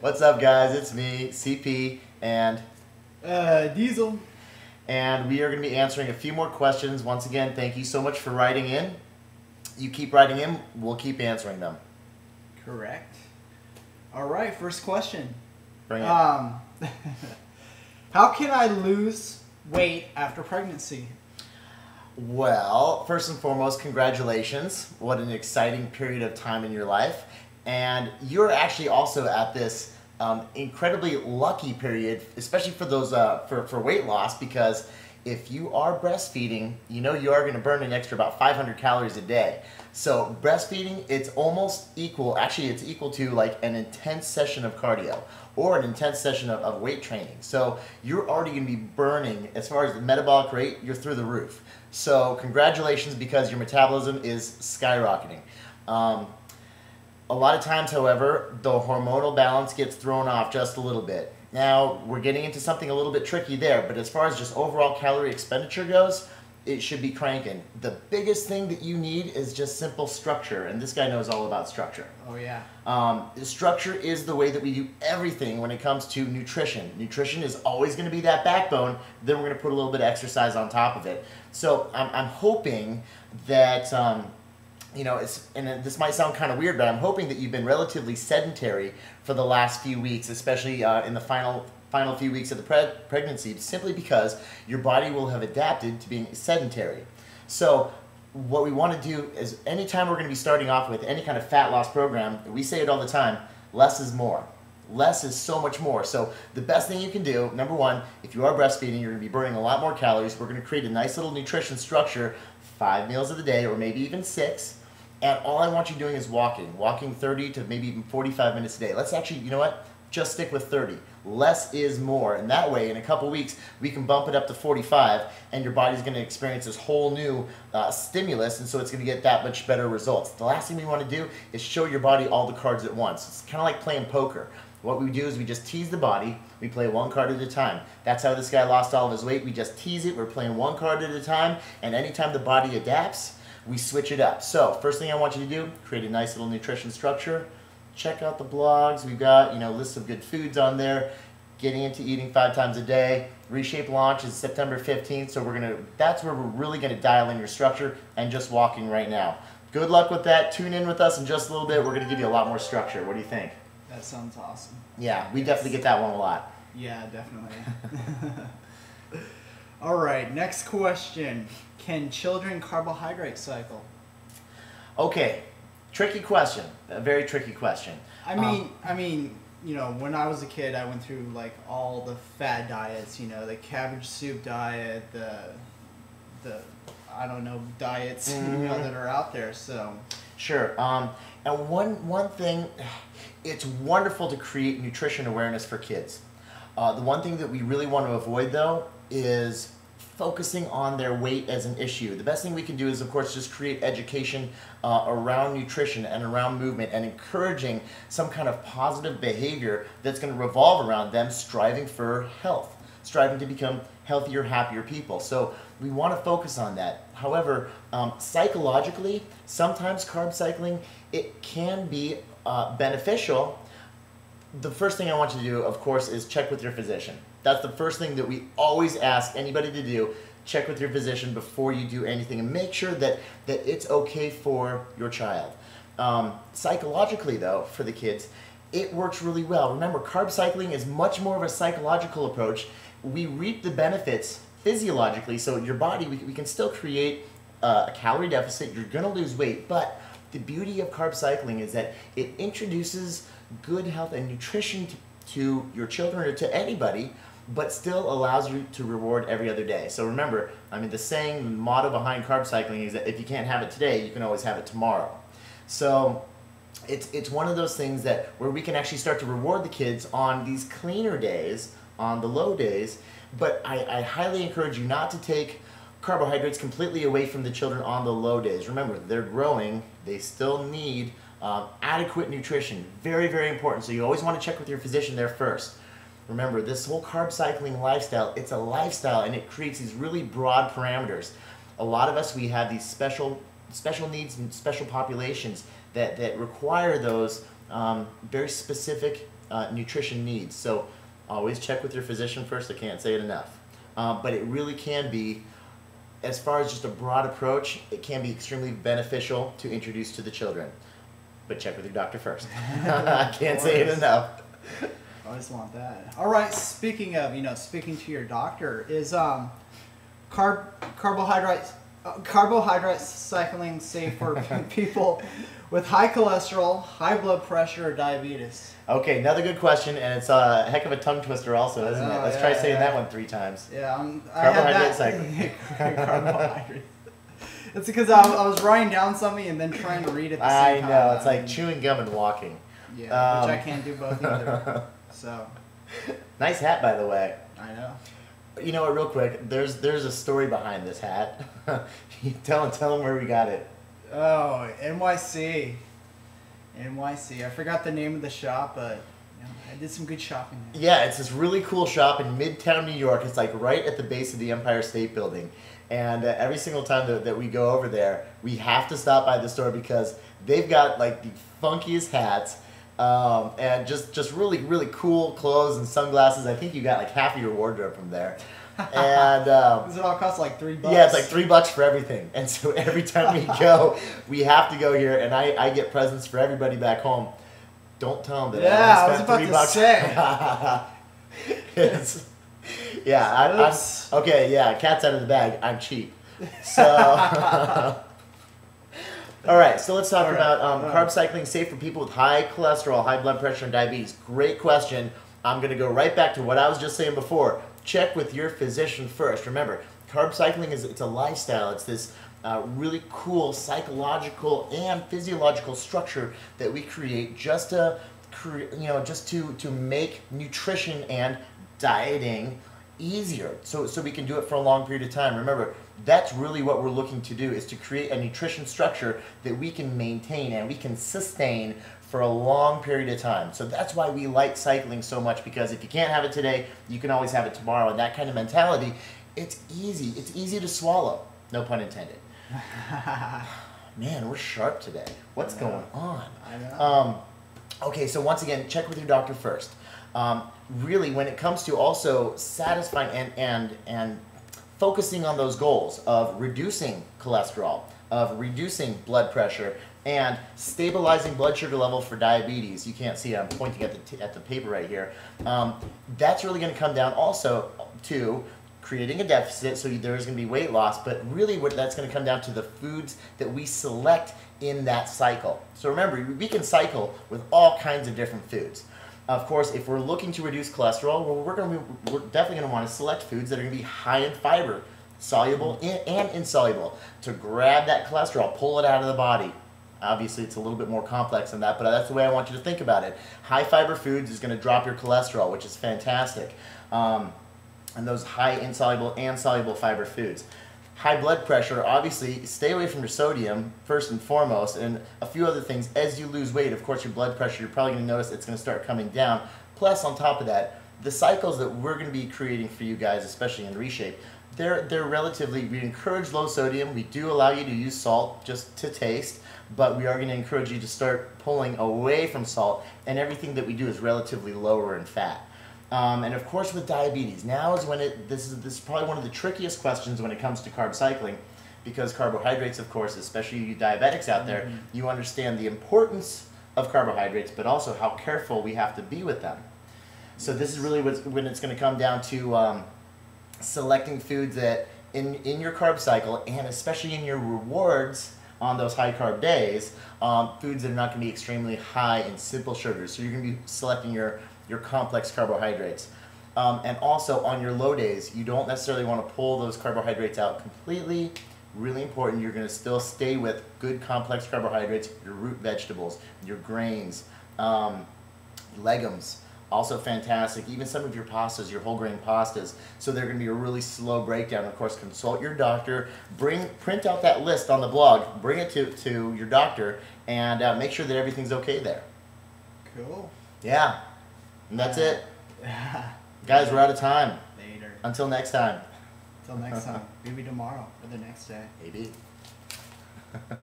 What's up, guys? It's me, CP, and Uh, Diesel. and we are going to be answering a few more questions. Once again, thank you so much for writing in. You keep writing in, we'll keep answering them. Correct. All right, first question. Bring it. Um, how can I lose weight after pregnancy? Well, first and foremost, congratulations. What an exciting period of time in your life. And you're actually also at this um, incredibly lucky period, especially for those uh, for, for weight loss, because if you are breastfeeding, you know you are going to burn an extra about 500 calories a day. So breastfeeding, it's almost equal. Actually, it's equal to like an intense session of cardio or an intense session of, of weight training. So you're already going to be burning, as far as the metabolic rate, you're through the roof. So congratulations because your metabolism is skyrocketing. Um, a lot of times, however, the hormonal balance gets thrown off just a little bit. Now, we're getting into something a little bit tricky there, but as far as just overall calorie expenditure goes, it should be cranking. The biggest thing that you need is just simple structure, and this guy knows all about structure. Oh yeah. Um, structure is the way that we do everything when it comes to nutrition. Nutrition is always going to be that backbone. Then we're going to put a little bit of exercise on top of it. So I'm, I'm hoping that um, you know, it's and this might sound kind of weird, but I'm hoping that you've been relatively sedentary for the last few weeks, especially uh, in the final final few weeks of the pre- pregnancy, simply because your body will have adapted to being sedentary. So what we want to do is anytime we're going to be starting off with any kind of fat loss program, we say it all the time, less is more. Less is so much more. So the best thing you can do, number one, if you are breastfeeding, you're going to be burning a lot more calories. We're going to create a nice little nutrition structure, five meals of the day, or maybe even six. And all I want you doing is walking, walking 30 to maybe even 45 minutes a day. Let's actually, you know what? Just stick with 30. Less is more. And that way, in a couple weeks, we can bump it up to 45, and your body's going to experience this whole new uh, stimulus, and so it's going to get that much better results. The last thing we want to do is show your body all the cards at once. It's kind of like playing poker. What we do is we just tease the body. We play one card at a time. That's how this guy lost all of his weight. We just tease it. We're playing one card at a time, and anytime the body adapts, we switch it up. So first thing I want you to do, create a nice little nutrition structure. Check out the blogs. We've got, you know, lists of good foods on there. Getting into eating five times a day. Reshape launch is September 15th, so we're gonna that's where we're really gonna dial in your structure and just walking right now. Good luck with that. Tune in with us in just a little bit. We're gonna give you a lot more structure. What do you think? That sounds awesome. Yeah, we definitely get that one a lot. Yeah, definitely. All right, next question. Can children carbohydrate cycle? Okay, tricky question. A very tricky question. I mean, I mean, you know, when I was a kid, I went through like all the fad diets. You know, the cabbage soup diet, the the I don't know diets you know that are out there. So Sure. Um, and one one thing, it's wonderful to create nutrition awareness for kids. Uh, the one thing that we really want to avoid though is focusing on their weight as an issue. The best thing we can do is, of course, just create education uh, around nutrition and around movement and encouraging some kind of positive behavior that's going to revolve around them striving for health, striving to become healthier, happier people. So we want to focus on that. However, um, psychologically, sometimes carb cycling it can be uh, beneficial the first thing I want you to do, of course, is check with your physician. That's the first thing that we always ask anybody to do. Check with your physician before you do anything and make sure that, that it's okay for your child. Um, psychologically, though, for the kids, it works really well. Remember, carb cycling is much more of a psychological approach. We reap the benefits physiologically, so your body, we, we can still create uh, a calorie deficit. You're going to lose weight, but the beauty of carb cycling is that it introduces good health and nutrition to, to your children or to anybody, but still allows you to reward every other day. So remember, I mean, the saying, the motto behind carb cycling is that if you can't have it today, you can always have it tomorrow. So it's it's one of those things that where we can actually start to reward the kids on these cleaner days, on the low days. But I, I highly encourage you not to take carbohydrates completely away from the children on the low days. Remember, they're growing; they still need um, adequate nutrition. Very, very important. So you always want to check with your physician there first. Remember, this whole carb cycling lifestyle, it's a lifestyle and it creates these really broad parameters. A lot of us, we have these special special needs and special populations that, that require those um, very specific uh, nutrition needs. So always check with your physician first. I can't say it enough. Uh, but it really can be, as far as just a broad approach, it can be extremely beneficial to introduce to the children. But check with your doctor first. I can't say it enough. Just want that. All right. Speaking of, you know, speaking to your doctor, is um, carb carbohydrates uh, carbohydrate cycling safe for people with high cholesterol, high blood pressure, or diabetes? Okay, another good question, and it's a heck of a tongue twister, also, isn't it? Oh, Let's yeah, try saying yeah. that one three times. Yeah, um, I Carbohydrate had that. cycling. It's because I, I was writing down something and then trying to read at the I same time. know, it's like chewing gum and walking. Yeah, um, which I can't do both either. So, Nice hat, by the way. I know. You know what? Real quick, there's there's a story behind this hat. Tell tell them where we got it. Oh, NYC. NYC. I forgot the name of the shop, but you know, I did some good shopping there. Yeah, it's this really cool shop in Midtown New York. It's like right at the base of the Empire State Building. And uh, every single time that, that we go over there, we have to stop by the store because they've got like the funkiest hats um, and just just really really cool clothes and sunglasses. I think you got like half of your wardrobe from there. And um, Does it all cost like three bucks? Yeah, it's like three bucks for everything. And so every time we go, we have to go here, and I, I get presents for everybody back home. Don't tell them that Yeah, I I was about to bucks. It's- yeah, I, I'm okay. Yeah, cat's out of the bag. I'm cheap. So, all right. So let's talk right, about um, carb cycling safe for people with high cholesterol, high blood pressure, and diabetes. Great question. I'm going to go right back to what I was just saying before. Check with your physician first. Remember, carb cycling is it's a lifestyle. It's this uh, really cool psychological and physiological structure that we create just to cre- you know just to to make nutrition and dieting easier so so we can do it for a long period of time remember that's really what we're looking to do is to create a nutrition structure that we can maintain and we can sustain for a long period of time. So that's why we like cycling so much because if you can't have it today you can always have it tomorrow. And that kind of mentality it's easy. It's easy to swallow. No pun intended. Man we're sharp today. What's going on? I know. um, okay, so once again, check with your doctor first. Um, really, when it comes to also satisfying and, and, and focusing on those goals of reducing cholesterol, of reducing blood pressure, and stabilizing blood sugar level for diabetes, you can't see it, I'm pointing at the, at the paper right here. Um, that's really going to come down also to creating a deficit, so there is going to be weight loss, but really what that's going to come down to the foods that we select in that cycle. So remember, we can cycle with all kinds of different foods. Of course, if we're looking to reduce cholesterol, well, we're going to we're definitely going to want to select foods that are going to be high in fiber, soluble in, and insoluble, to grab that cholesterol, pull it out of the body. Obviously, it's a little bit more complex than that, but that's the way I want you to think about it. High fiber foods is going to drop your cholesterol, which is fantastic. Um, and those high insoluble and soluble fiber foods. High blood pressure, obviously, stay away from your sodium first and foremost, and a few other things. As you lose weight, of course, your blood pressure, you're probably going to notice it's going to start coming down. Plus, on top of that, the cycles that we're going to be creating for you guys, especially in Reshape, they're, they're relatively, we encourage low sodium. We do allow you to use salt just to taste, but we are going to encourage you to start pulling away from salt, and everything that we do is relatively lower in fat. Um, and of course, with diabetes, now is when it. This is this is probably one of the trickiest questions when it comes to carb cycling, because carbohydrates, of course, especially you diabetics out there, you understand the importance of carbohydrates, but also how careful we have to be with them. So this is really what's, when it's going to come down to um, selecting foods that in in your carb cycle, and especially in your rewards on those high carb days, um, foods that are not going to be extremely high in simple sugars. So you're going to be selecting your your complex carbohydrates. Um, and also on your low days, you don't necessarily want to pull those carbohydrates out completely. Really important, you're going to still stay with good complex carbohydrates, your root vegetables, your grains, um, legumes, also fantastic. Even some of your pastas, your whole grain pastas. So they're going to be a really slow breakdown. Of course, consult your doctor. Bring print out that list on the blog. Bring it to, to your doctor and uh, make sure that everything's okay there. Cool. Yeah. And that's it. Guys, we're out of time. Later. Until next time. Until next time. Maybe tomorrow or the next day. Maybe.